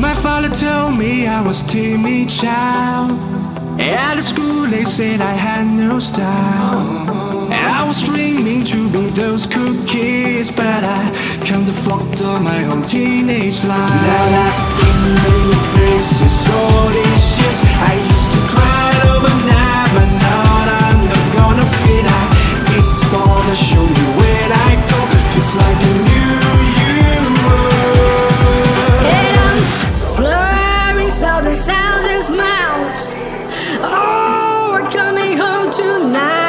My father told me I was timid child. At school they said I had no style. And I was dreaming to be those cool kids, but I come to fucked up my whole teenage life. Oh, we're coming home tonight.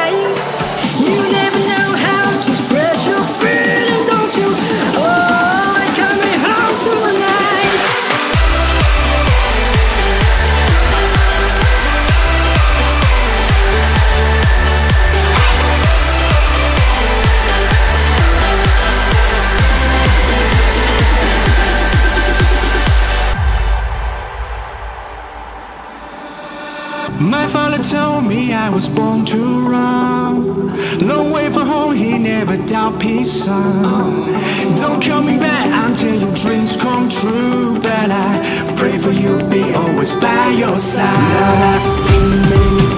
My father told me I was born to run. Long way from home, he never doubt peace, son. Don't coming back until your dreams come true. But I pray for you, be always by your side. Now I've